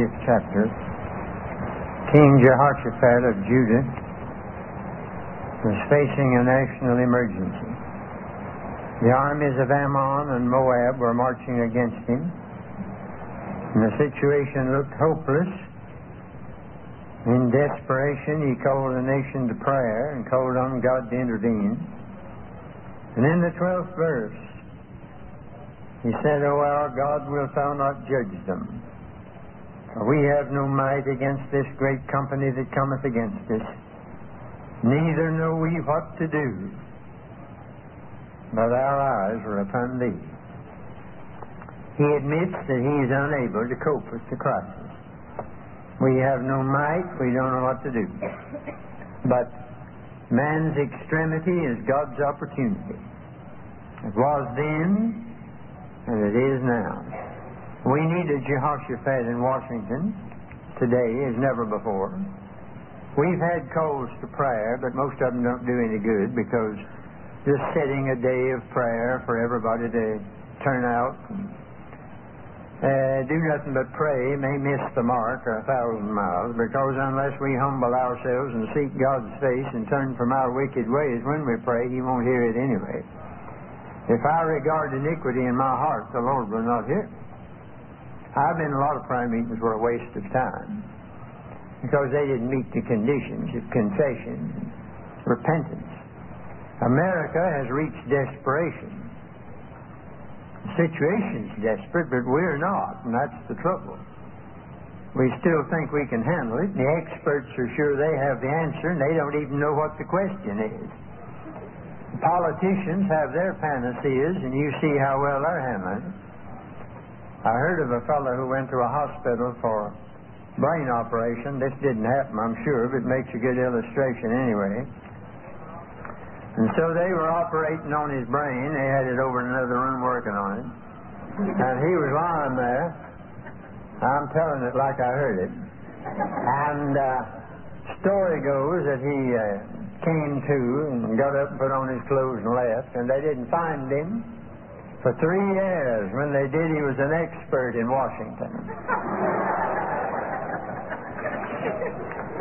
20th chapter. King Jehoshaphat of Judah was facing a national emergency. The armies of Ammon and Moab were marching against him, and the situation looked hopeless. In desperation, he called the nation to prayer and called on God to intervene. And in the 12th verse, he said, O our God, wilt thou not judge them? We have no might against this great company that cometh against us, neither know we what to do, but our eyes are upon thee. He admits that he is unable to cope with the crisis. We have no might, we don't know what to do. But man's extremity is God's opportunity. It was then, and it is now. We need a Jehoshaphat in Washington today as never before. We've had calls to prayer, but most of them don't do any good because just setting a day of prayer for everybody to turn out and uh, do nothing but pray may miss the mark a thousand miles because unless we humble ourselves and seek God's face and turn from our wicked ways when we pray, He won't hear it anyway. If I regard iniquity in my heart, the Lord will not hear. I've been in a lot of prayer meetings were a waste of time because they didn't meet the conditions of confession, repentance. America has reached desperation. The situation's desperate, but we're not, and that's the trouble. We still think we can handle it. The experts are sure they have the answer, and they don't even know what the question is. Politicians have their panaceas, and you see how well they're handling it. I heard of a fellow who went to a hospital for brain operation. This didn't happen, I'm sure, but it makes a good illustration anyway. And so they were operating on his brain. They had it over in another room working on it. And he was lying there. I'm telling it like I heard it. And uh, story goes that he uh, came to and got up and put on his clothes and left, and they didn't find him for three years. When they did, he was an expert in Washington.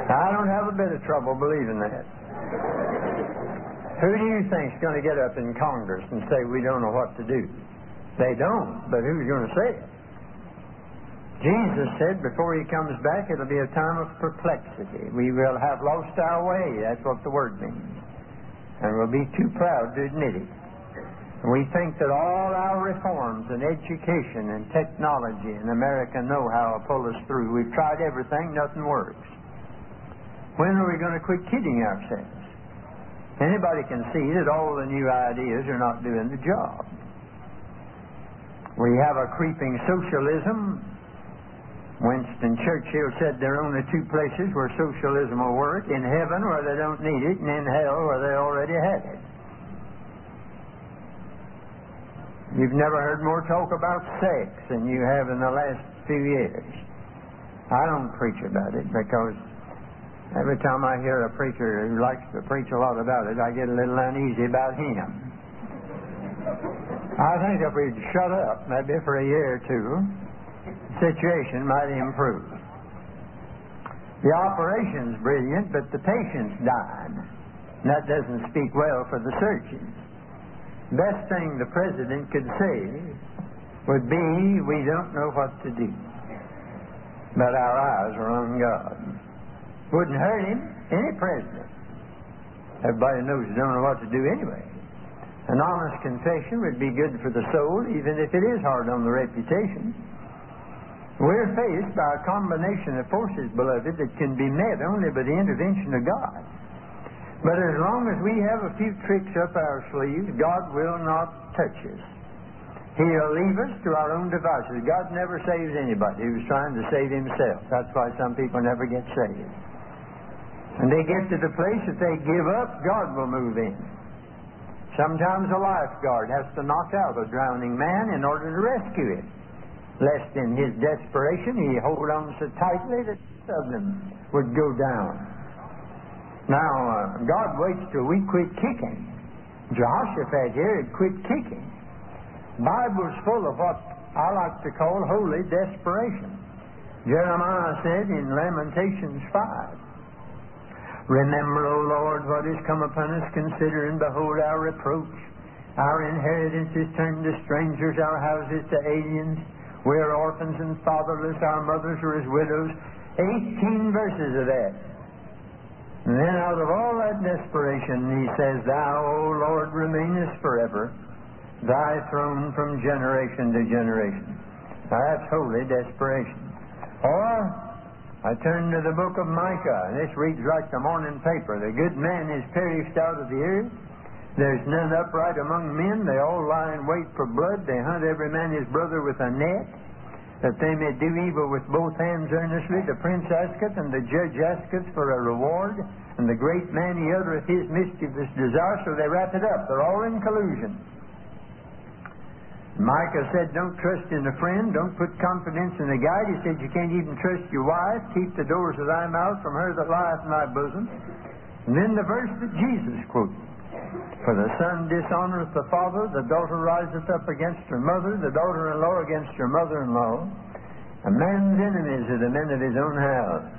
I don't have a bit of trouble believing that. Who do you think is going to get up in Congress and say we don't know what to do? They don't, but who's going to say it? Jesus said before he comes back it'll be a time of perplexity. We will have lost our way. That's what the word means. And we'll be too proud to admit it. We think that all our reforms in education and technology and America know how pull us through. We've tried everything, nothing works. When are we going to quit kidding ourselves? Anybody can see that all the new ideas are not doing the job. We have a creeping socialism. Winston Churchill said there are only two places where socialism will work in heaven where they don't need it, and in hell where they already have it. You've never heard more talk about sex than you have in the last few years. I don't preach about it because Every time I hear a preacher who likes to preach a lot about it, I get a little uneasy about him. I think if we'd shut up, maybe for a year or two, the situation might improve. The operation's brilliant, but the patient's died. And that doesn't speak well for the surgeons. Best thing the president could say would be, we don't know what to do. But our eyes are on God. Wouldn't hurt him, any president. Everybody knows you don't know what to do anyway. An honest confession would be good for the soul, even if it is hard on the reputation. We're faced by a combination of forces, beloved, that can be met only by the intervention of God. But as long as we have a few tricks up our sleeves, God will not touch us. He'll leave us to our own devices. God never saves anybody who's trying to save himself. That's why some people never get saved. And they get to the place that they give up, God will move in. Sometimes a lifeguard has to knock out a drowning man in order to rescue him, lest in his desperation he hold on so tightly that some of them would go down. Now, uh, God waits till we quit kicking. Jehoshaphat here had quit kicking. Bible's full of what I like to call holy desperation. Jeremiah said in Lamentations 5, Remember, O Lord, what is come upon us, consider and behold our reproach. Our inheritance is turned to strangers, our houses to aliens. We are orphans and fatherless, our mothers are as widows. Eighteen verses of that. And then out of all that desperation, he says, Thou, O Lord, remainest forever, thy throne from generation to generation. Now, that's holy desperation. Or, I turn to the book of Micah, and this reads like the morning paper. The good man is perished out of the earth. There's none upright among men. They all lie in wait for blood. They hunt every man his brother with a net, that they may do evil with both hands earnestly. The prince asketh, and the judge asketh for a reward, and the great man he uttereth his mischievous desire. So they wrap it up. They're all in collusion. Micah said, Don't trust in a friend, don't put confidence in a guide. He said, You can't even trust your wife. Keep the doors of thy mouth from her that lieth in thy bosom. And then the verse that Jesus quoted For the son dishonoreth the father, the daughter riseth up against her mother, the daughter in law against her mother in law. A man's enemies are the men of his own house.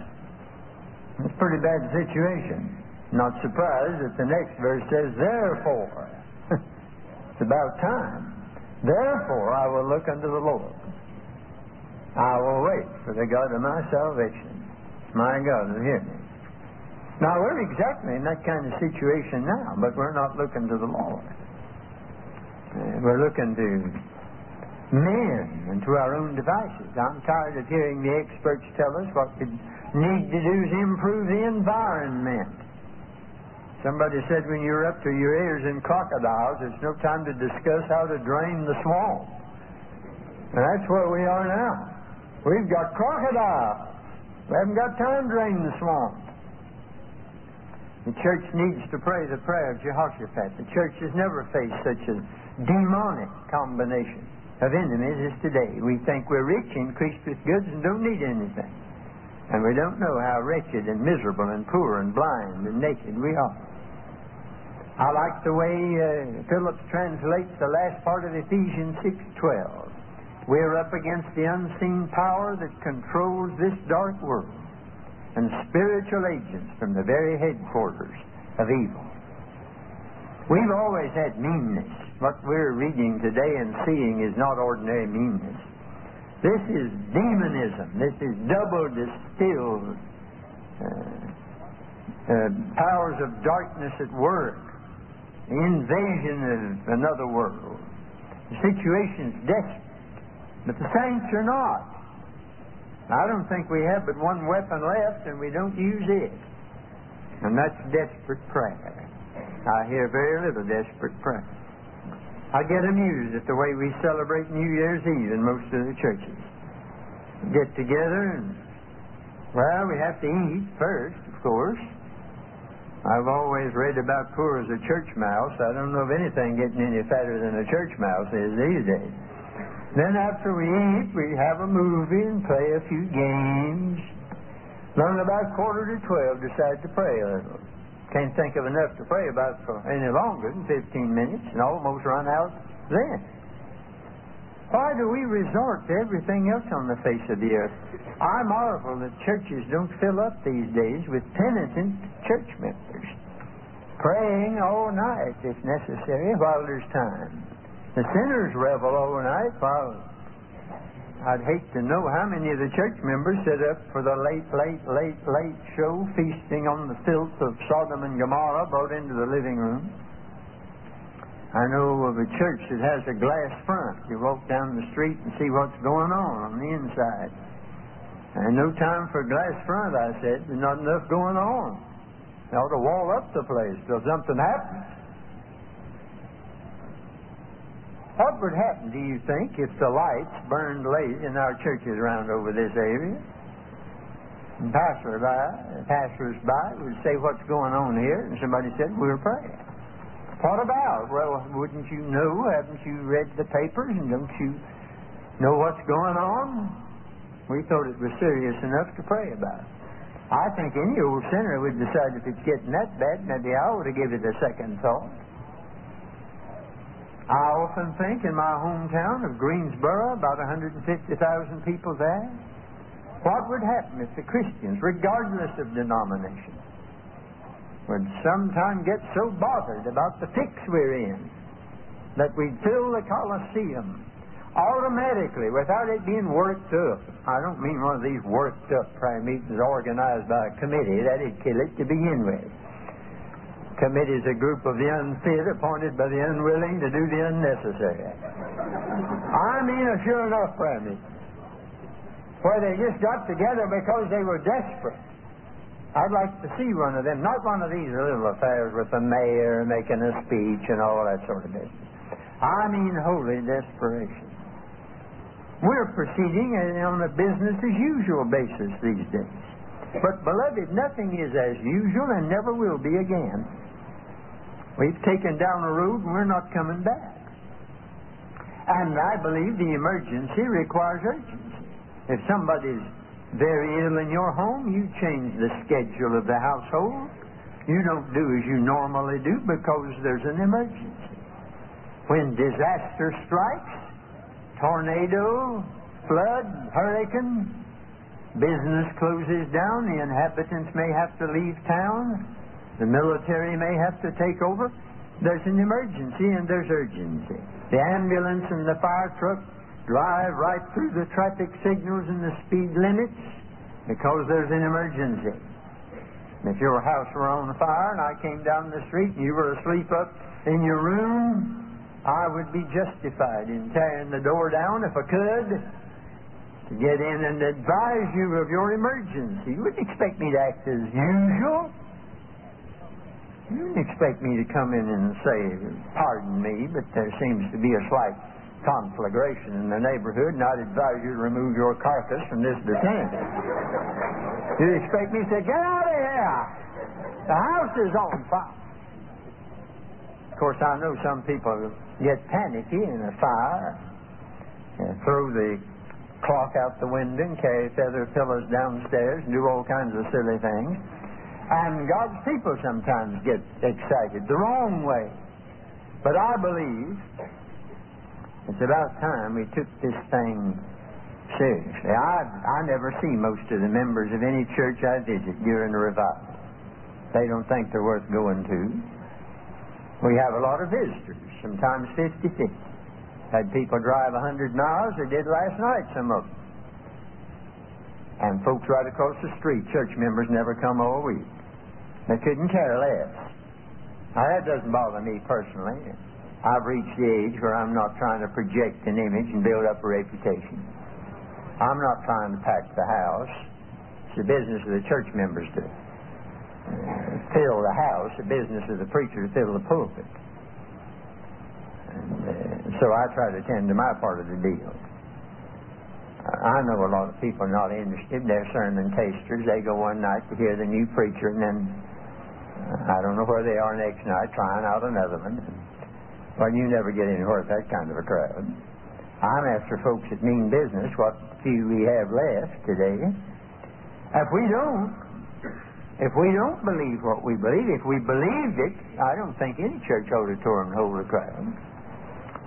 It's a pretty bad situation. Not surprised that the next verse says, Therefore. it's about time. Therefore I will look unto the Lord. I will wait for the God of my salvation. My God will hear me. Now we're exactly in that kind of situation now, but we're not looking to the Lord. Uh, we're looking to men and to our own devices. I'm tired of hearing the experts tell us what we need to do is improve the environment. Somebody said when you're up to your ears in crocodiles, it's no time to discuss how to drain the swamp. And that's where we are now. We've got crocodiles. We haven't got time to drain the swamp. The church needs to pray the prayer of Jehoshaphat. The church has never faced such a demonic combination of enemies as today. We think we're rich, increased with goods, and don't need anything. And we don't know how wretched and miserable and poor and blind and naked we are. I like the way uh, Phillips translates the last part of Ephesians 6:12. We're up against the unseen power that controls this dark world and spiritual agents from the very headquarters of evil. We've always had meanness. What we're reading today and seeing is not ordinary meanness. This is demonism. This is double distilled uh, uh, powers of darkness at work the invasion of another world. The situation's desperate, but the saints are not. I don't think we have but one weapon left, and we don't use it. And that's desperate prayer. I hear very little desperate prayer. I get amused at the way we celebrate New Year's Eve in most of the churches. Get together and, well, we have to eat first, of course. I've always read about poor as a church mouse. I don't know of anything getting any fatter than a church mouse is these days. Then after we eat, we have a movie and play a few games. Then about quarter to twelve, decide to pray a little. Can't think of enough to pray about for any longer than 15 minutes and almost run out then. Why do we resort to everything else on the face of the earth? I marvel that churches don't fill up these days with penitent church members, praying all night if necessary while there's time. The sinners revel all night while I'd hate to know how many of the church members sit up for the late, late, late, late show, feasting on the filth of Sodom and Gomorrah brought into the living room. I know of a church that has a glass front. You walk down the street and see what's going on on the inside. And no time for a glass front, I said. There's not enough going on. They ought to wall up the place till something happens. What would happen, do you think, if the lights burned late in our churches around over this area? And passer by, passers by would say, What's going on here? And somebody said, We're praying. What about? Well, wouldn't you know? Haven't you read the papers and don't you know what's going on? We thought it was serious enough to pray about. I think any old sinner would decide if it's getting that bad, maybe I ought to give it a second thought. I often think in my hometown of Greensboro, about 150,000 people there. What would happen if the Christians, regardless of denomination, would sometime get so bothered about the fix we're in that we'd fill the Coliseum automatically without it being worked up. I don't mean one of these worked up prayer meetings organized by a committee. That'd kill it to begin with. Committee is a group of the unfit appointed by the unwilling to do the unnecessary. I mean a sure enough meeting where they just got together because they were desperate. I'd like to see one of them, not one of these little affairs with the mayor making a speech and all that sort of business. I mean holy desperation. We're proceeding on a business as usual basis these days. But, beloved, nothing is as usual and never will be again. We've taken down a road and we're not coming back. And I believe the emergency requires urgency. If somebody's very ill in your home, you change the schedule of the household. You don't do as you normally do because there's an emergency. When disaster strikes, tornado, flood, hurricane, business closes down, the inhabitants may have to leave town, the military may have to take over. There's an emergency and there's urgency. The ambulance and the fire truck drive right through the traffic signals and the speed limits because there's an emergency. If your house were on fire and I came down the street and you were asleep up in your room, I would be justified in tearing the door down if I could to get in and advise you of your emergency. You wouldn't expect me to act as usual. You wouldn't expect me to come in and say, Pardon me, but there seems to be a slight conflagration in the neighborhood, and I'd advise you to remove your carcass from this vicinity. You'd expect me to say, Get out of here! The house is on fire. Of course, I know some people get panicky in a fire, and throw the clock out the window and carry feather pillows downstairs and do all kinds of silly things. And God's people sometimes get excited the wrong way. But I believe it's about time we took this thing seriously. I, I never see most of the members of any church I visit during the revival. They don't think they're worth going to. We have a lot of visitors sometimes 50 50. Had people drive 100 miles, they did last night, some of them. And folks right across the street, church members never come week. They couldn't care less. Now, that doesn't bother me personally. I've reached the age where I'm not trying to project an image and build up a reputation. I'm not trying to pack the house. It's the business of the church members to fill the house, the business of the preacher to fill the pulpit. And, uh, so I try to attend to my part of the deal. I know a lot of people are not interested. They're sermon tasters. They go one night to hear the new preacher, and then I don't know where they are next night trying out another one. Well, you never get anywhere with that kind of a crowd. I'm after folks that mean business, what few we have left today. If we don't, if we don't believe what we believe, if we believed it, I don't think any church auditorium would hold a crowd.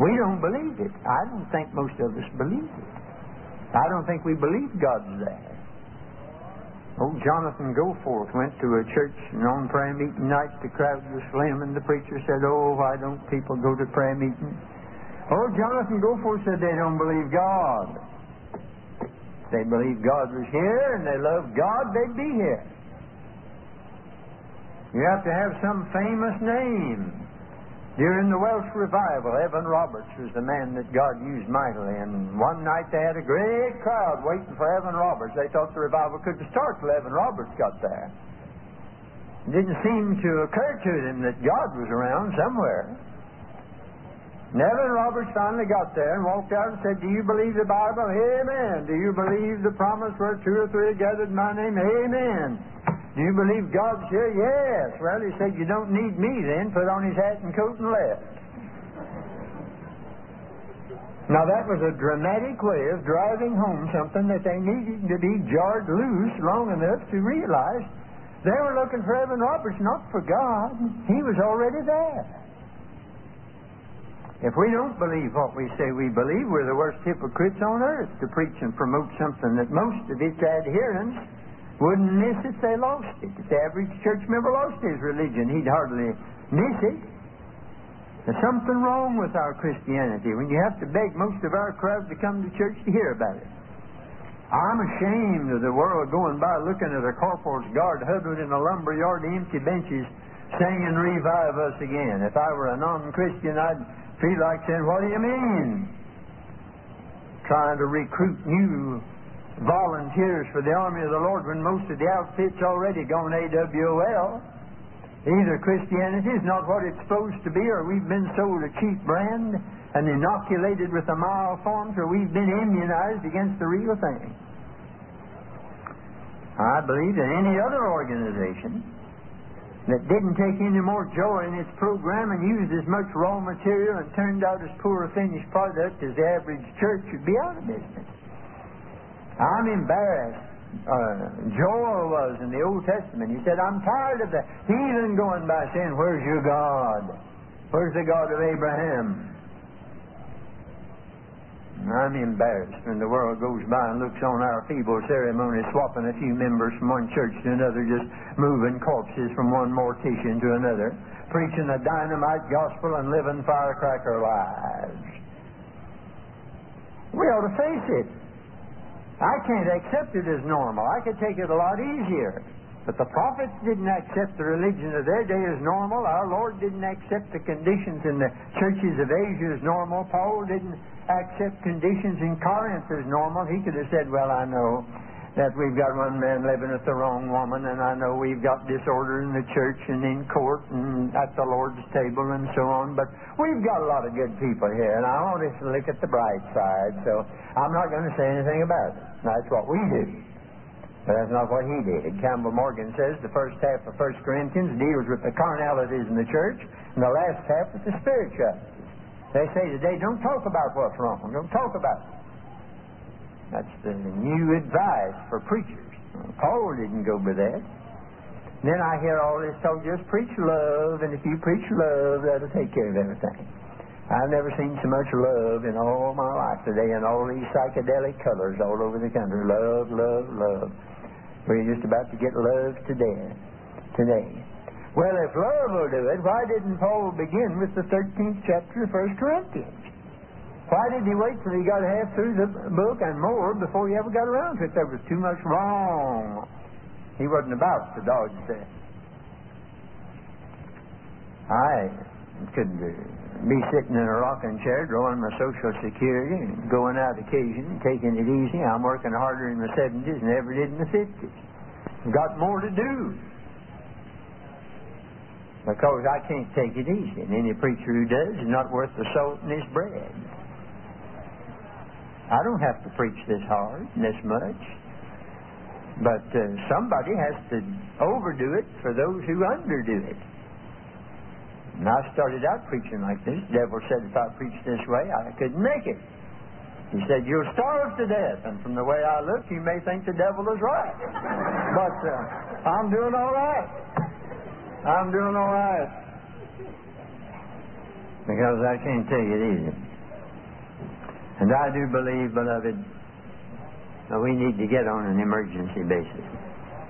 We don't believe it. I don't think most of us believe it. I don't think we believe God's there. Old Jonathan Goforth went to a church and on prayer meeting night the crowd was slim and the preacher said, Oh, why don't people go to prayer meeting? Old Jonathan Goforth said they don't believe God. If they believe God was here and they love God, they'd be here. You have to have some famous name. During the Welsh revival, Evan Roberts was the man that God used mightily. And one night they had a great crowd waiting for Evan Roberts. They thought the revival couldn't start till Evan Roberts got there. It didn't seem to occur to them that God was around somewhere. And Evan Roberts finally got there and walked out and said, Do you believe the Bible? Amen. Do you believe the promise where two or three are gathered in my name? Amen. Do you believe God's here? Yes. Well, he said, You don't need me then. Put on his hat and coat and left. Now, that was a dramatic way of driving home something that they needed to be jarred loose long enough to realize they were looking for Evan Roberts, not for God. He was already there. If we don't believe what we say we believe, we're the worst hypocrites on earth to preach and promote something that most of its adherents wouldn't miss if they lost it. If the average church member lost his religion, he'd hardly miss it. There's something wrong with our Christianity when you have to beg most of our crowd to come to church to hear about it. I'm ashamed of the world going by looking at a corporal's guard huddled in a lumber yard, empty benches, saying, Revive us again. If I were a non Christian, I'd feel like saying, What do you mean? Trying to recruit new volunteers for the army of the Lord when most of the outfit's already gone AWOL. Either Christianity is not what it's supposed to be, or we've been sold a cheap brand and inoculated with the mild forms, or we've been immunized against the real thing. I believe that any other organization that didn't take any more joy in its program and used as much raw material and turned out as poor a finished product as the average church would be out of business. I'm embarrassed. Uh, Joel was in the Old Testament. He said, I'm tired of the heathen going by saying, Where's your God? Where's the God of Abraham? I'm embarrassed when the world goes by and looks on our feeble ceremony, swapping a few members from one church to another, just moving corpses from one mortician to another, preaching a dynamite gospel and living firecracker lives. We ought to face it. I can't accept it as normal. I could take it a lot easier. But the prophets didn't accept the religion of their day as normal. Our Lord didn't accept the conditions in the churches of Asia as normal. Paul didn't accept conditions in Corinth as normal. He could have said, Well, I know that we've got one man living with the wrong woman, and I know we've got disorder in the church and in court and at the Lord's table and so on, but we've got a lot of good people here, and I want us to look at the bright side, so I'm not going to say anything about it. That's what we do. But that's not what he did. Campbell Morgan says the first half of 1 Corinthians deals with the carnalities in the church, and the last half with the spiritualities. They say today, don't talk about what's wrong. Don't talk about it. That's the new advice for preachers. Paul didn't go by that. Then I hear all this talk, just preach love, and if you preach love, that'll take care of everything. I've never seen so much love in all my life today in all these psychedelic colors all over the country. Love, love, love. We're just about to get love to death today. Well, if love will do it, why didn't Paul begin with the 13th chapter of 1 Corinthians? Why did he wait till he got half through the book and more before he ever got around to it? There was too much wrong. He wasn't about to dodge that. I could be sitting in a rocking chair drawing my Social Security and going out occasionally, taking it easy. I'm working harder in the 70s than I ever did in the 50s. Got more to do because I can't take it easy. And any preacher who does is not worth the salt in his bread. I don't have to preach this hard, this much. But uh, somebody has to overdo it for those who underdo it. And I started out preaching like this. The devil said if I preached this way, I couldn't make it. He said, You'll starve to death. And from the way I look, you may think the devil is right. but uh, I'm doing all right. I'm doing all right. Because I can't take it easy. And I do believe, beloved, that we need to get on an emergency basis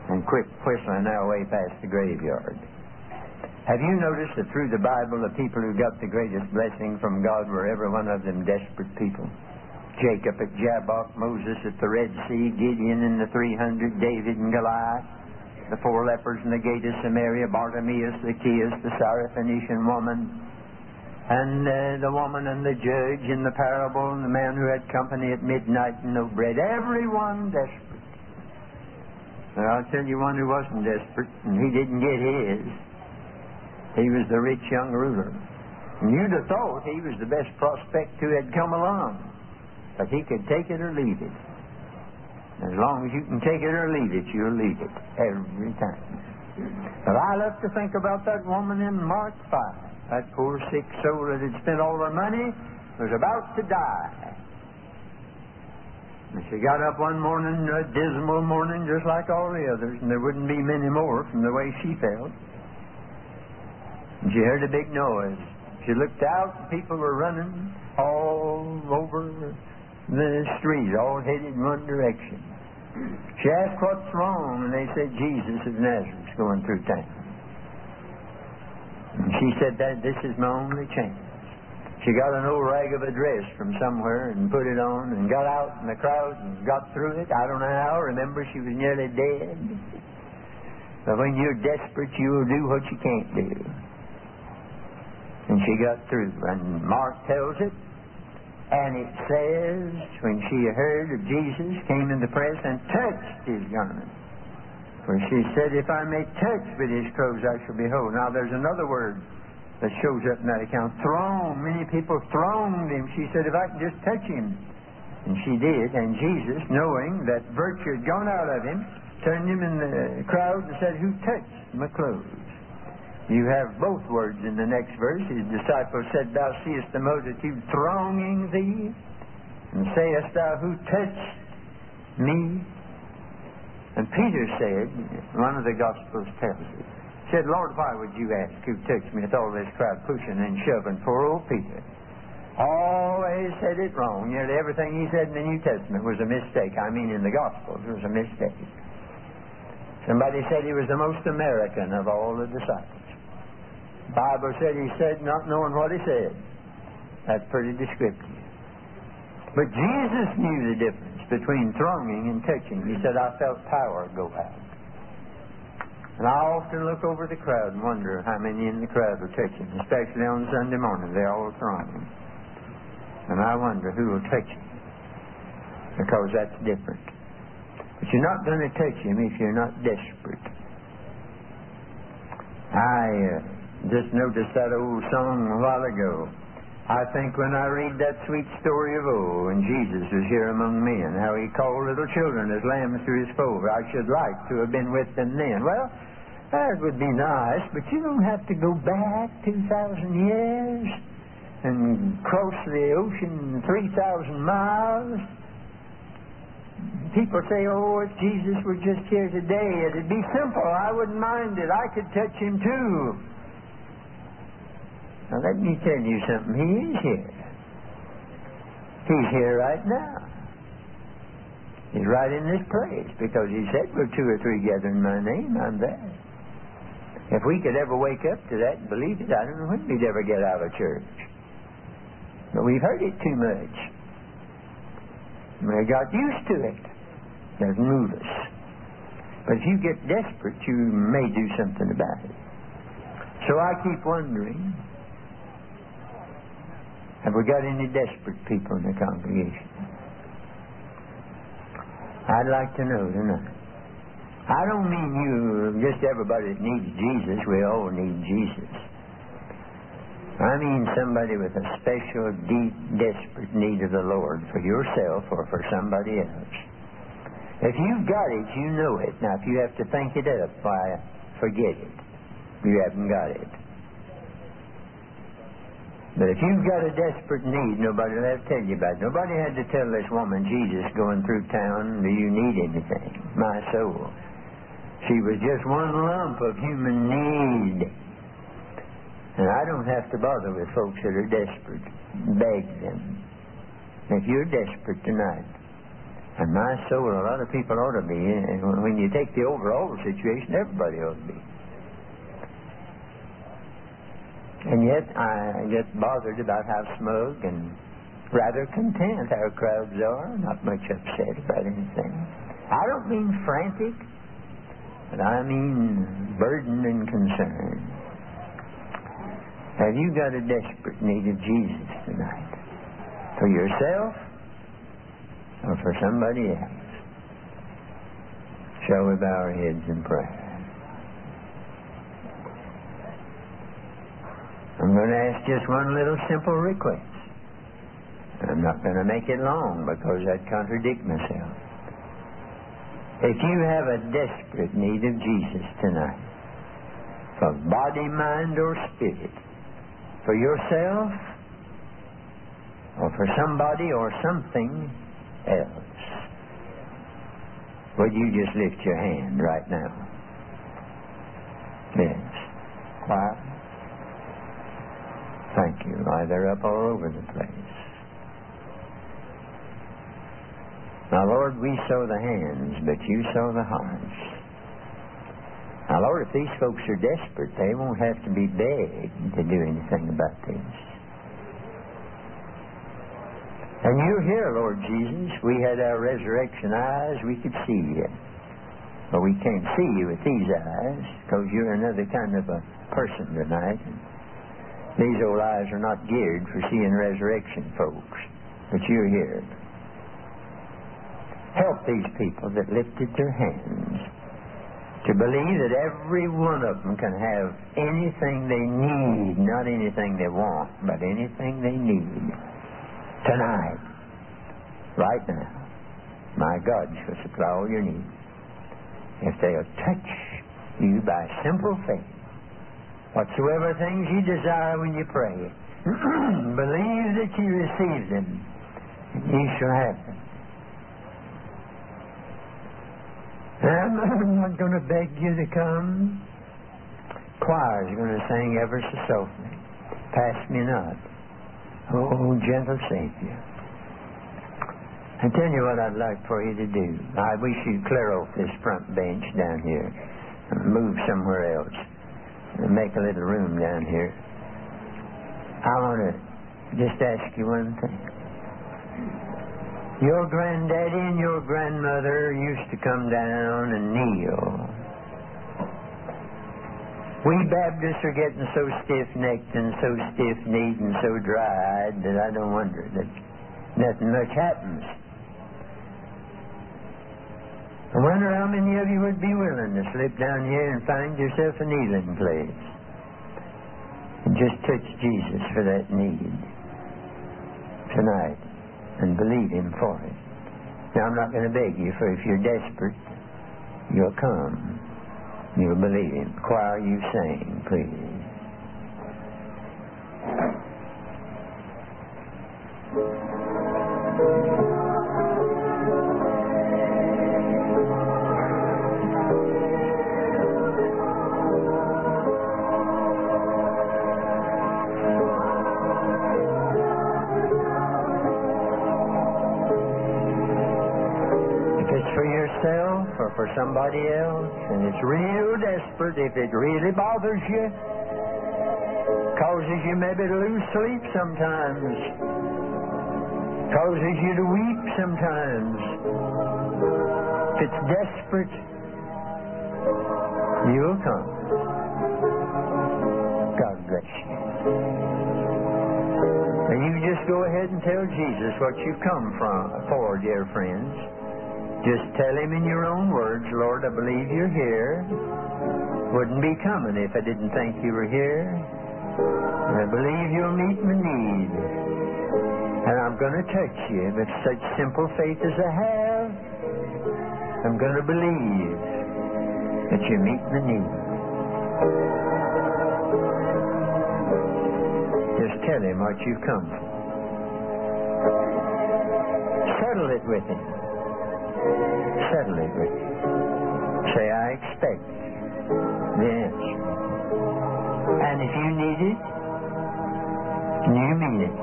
and quit whistling our way past the graveyard. Have you noticed that through the Bible, the people who got the greatest blessing from God were every one of them desperate people? Jacob at Jabbok, Moses at the Red Sea, Gideon and the 300, David and Goliath the four lepers in the gate of Samaria, Bartimaeus, Zacchaeus, the Syrophoenician woman, and uh, the woman and the judge in the parable, and the man who had company at midnight and no bread. Everyone desperate. But I'll tell you one who wasn't desperate, and he didn't get his. He was the rich young ruler. And you'd have thought he was the best prospect who had come along. But he could take it or leave it. As long as you can take it or leave it, you'll leave it every time. But I love to think about that woman in Mark 5. That poor sick soul that had spent all her money was about to die. And she got up one morning, a dismal morning, just like all the others, and there wouldn't be many more from the way she felt. And she heard a big noise. She looked out, and people were running all over the street, all headed in one direction. She asked what's wrong, and they said Jesus of Nazareth going through town. She said that this is my only chance. She got an old rag of a dress from somewhere and put it on and got out in the crowd and got through it. I don't know how. Remember, she was nearly dead. But when you're desperate, you'll do what you can't do. And she got through. And Mark tells it. And it says, when she heard of Jesus, came in the press and touched his garment. For she said, If I may touch but his clothes, I shall be whole. Now, there's another word that shows up in that account. Throng. Many people thronged him. She said, If I can just touch him. And she did. And Jesus, knowing that virtue had gone out of him, turned him in the crowd and said, Who touched my clothes? You have both words in the next verse. His disciples said, Thou seest the multitude thronging thee, and sayest thou, Who touched me? And Peter said, one of the Gospels tells it, said, Lord, why would you ask who touched me with all this crowd pushing and shoving? Poor old Peter. Always said it wrong. Nearly everything he said in the New Testament was a mistake. I mean, in the Gospels, it was a mistake. Somebody said he was the most American of all the disciples. The Bible said he said not knowing what he said. That's pretty descriptive. But Jesus knew the difference between thronging and touching. He said, I felt power go out. And I often look over the crowd and wonder how many in the crowd are touching, especially on Sunday morning. They're all thronging. And I wonder who will touch him. Because that's different. But you're not going to touch him if you're not desperate. I uh, just noticed that old song a while ago. I think when I read that sweet story of old, when Jesus was here among men, how he called little children as lambs to his fold, I should like to have been with them then. Well, that would be nice, but you don't have to go back 2,000 years and cross the ocean 3,000 miles. People say, oh, if Jesus were just here today, it'd be simple. I wouldn't mind it. I could touch him too. Now, let me tell you something. He is here. He's here right now. He's right in this place because he said, Where two or three gather in my name, I'm there. If we could ever wake up to that and believe it, I don't know when we'd ever get out of church. But we've heard it too much. We got used to it. Doesn't move us. But if you get desperate, you may do something about it. So I keep wondering have we got any desperate people in the congregation? I'd like to know tonight. I don't mean you, just everybody that needs Jesus. We all need Jesus. I mean somebody with a special, deep, desperate need of the Lord for yourself or for somebody else. If you've got it, you know it. Now, if you have to think it up, why, forget it. You haven't got it. But if you've got a desperate need, nobody will to tell you about it. Nobody had to tell this woman, Jesus, going through town, do you need anything? My soul. She was just one lump of human need. And I don't have to bother with folks that are desperate. Beg them. If you're desperate tonight, and my soul, a lot of people ought to be, and when you take the overall situation, everybody ought to be. And yet I get bothered about how smug and rather content our crowds are, not much upset about anything. I don't mean frantic, but I mean burdened and concerned. Have you got a desperate need of Jesus tonight? For yourself or for somebody else? Shall we bow our heads in prayer? I'm going to ask just one little simple request. I'm not going to make it long because I'd contradict myself. If you have a desperate need of Jesus tonight, for body, mind, or spirit, for yourself, or for somebody or something else, would you just lift your hand right now? Yes. Quiet. Why, they're up all over the place. Now, Lord, we sow the hands, but you sow the hearts. Now, Lord, if these folks are desperate, they won't have to be begged to do anything about this. And you're here, Lord Jesus. We had our resurrection eyes, we could see you. But we can't see you with these eyes because you're another kind of a person tonight. These old eyes are not geared for seeing resurrection folks, but you're here. Help these people that lifted their hands to believe that every one of them can have anything they need, not anything they want, but anything they need tonight, right now. My God shall supply all your needs. If they'll touch you by simple faith, whatsoever things you desire when you pray, believe that you receive them, and you shall have them. I'm not going to beg you to come. Choir's going to sing ever so softly. Pass me not. Oh, gentle Savior. I tell you what I'd like for you to do. I wish you'd clear off this front bench down here and move somewhere else make a little room down here. I want to just ask you one thing. Your granddaddy and your grandmother used to come down and kneel. We Baptists are getting so stiff-necked and so stiff-kneed and so dry-eyed that I don't wonder that nothing much happens. I wonder how many of you would be willing to slip down here and find yourself a kneeling place and just touch Jesus for that need tonight and believe Him for it. Now, I'm not going to beg you, for if you're desperate, you'll come. You'll believe Him. Choir, you sing, please. If yourself or for somebody else, and it's real desperate, if it really bothers you, causes you maybe to lose sleep sometimes, causes you to weep sometimes, if it's desperate, you'll come. God bless you. And you just go ahead and tell Jesus what you've come from for, dear friends. Just tell him in your own words, Lord, I believe you're here. Wouldn't be coming if I didn't think you were here. I believe you'll meet my need. And I'm going to touch you with such simple faith as I have. I'm going to believe that you meet my need. Just tell him what you've come for. Settle it with him. Settle it with him. Say, I expect the answer. And if you need it, you mean it,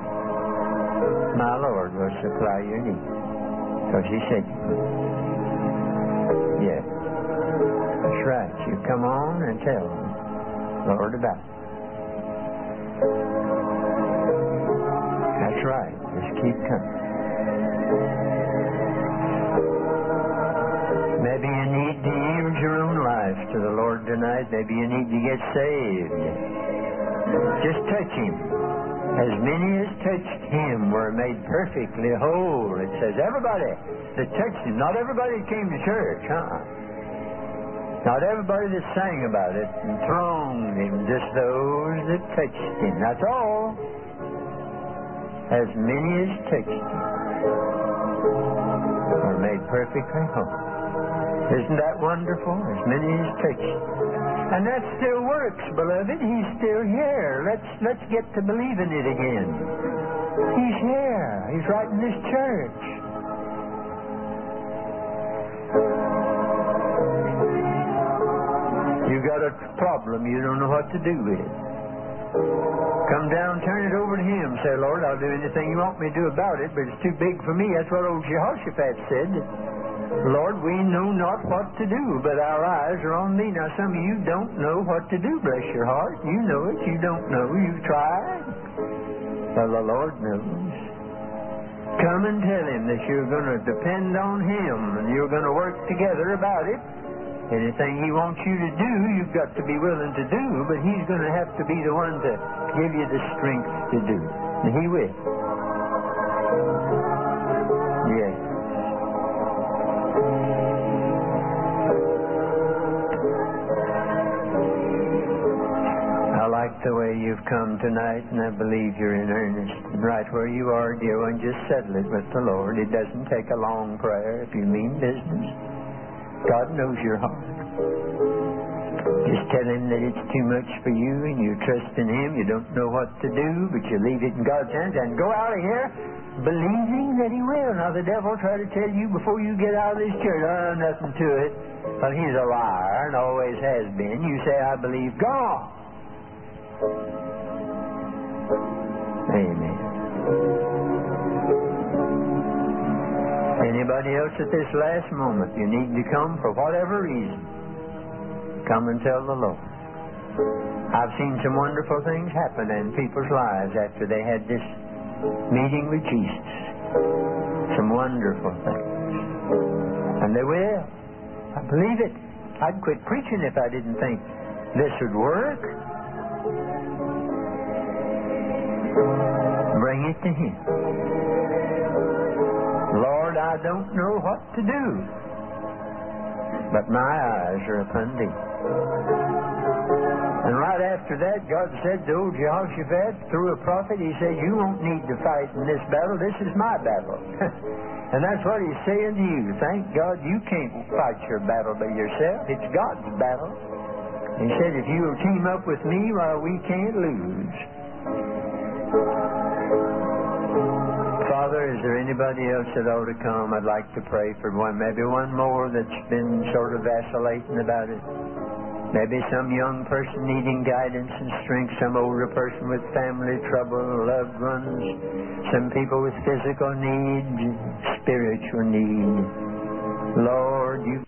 my Lord will supply your need. Because he said you would. Yes. That's right. You come on and tell him, Lord, about it. That's right. Just keep coming. Tonight. Maybe you need to get saved. Just touch Him. As many as touched Him were made perfectly whole. It says everybody that touched Him. Not everybody came to church, huh? Not everybody that sang about it and thronged Him. Just those that touched Him. That's all. As many as touched Him were made perfectly whole. Isn't that wonderful? As many as touched. And that still works, beloved. He's still here. Let's let's get to believing it again. He's here. He's right in this church. You got a problem you don't know what to do with. Come down, turn it over to Him. Say, Lord, I'll do anything you want me to do about it, but it's too big for me. That's what old Jehoshaphat said. Lord, we know not what to do, but our eyes are on Thee. Now, some of you don't know what to do, bless your heart. You know it. You don't know. You've tried. Well, the Lord knows. Come and tell Him that you're going to depend on Him and you're going to work together about it. Anything He wants you to do, you've got to be willing to do, but He's going to have to be the one to give you the strength to do. And He will. The way you've come tonight, and I believe you're in earnest. Right where you are, dear one, just settle it with the Lord. It doesn't take a long prayer if you mean business. God knows your heart. Just tell Him that it's too much for you and you trust in Him. You don't know what to do, but you leave it in God's hands and go out of here believing that He will. Now, the devil will try to tell you before you get out of this church, oh, nothing to it. Well, he's a liar and always has been. You say, I believe God. Amen. Anybody else at this last moment, you need to come for whatever reason, come and tell the Lord. I've seen some wonderful things happen in people's lives after they had this meeting with Jesus. Some wonderful things. And they will. I believe it. I'd quit preaching if I didn't think this would work. Bring it to Him. Lord, I don't know what to do, but my eyes are upon Thee. And right after that, God said to old Jehoshaphat through a prophet, He said, You won't need to fight in this battle. This is my battle. and that's what He's saying to you. Thank God you can't fight your battle by yourself. It's God's battle. He said, If you will team up with me, well, we can't lose. Father, is there anybody else that ought to come? I'd like to pray for one, maybe one more that's been sort of vacillating about it. Maybe some young person needing guidance and strength, some older person with family trouble, loved ones, some people with physical need, spiritual need. Lord, you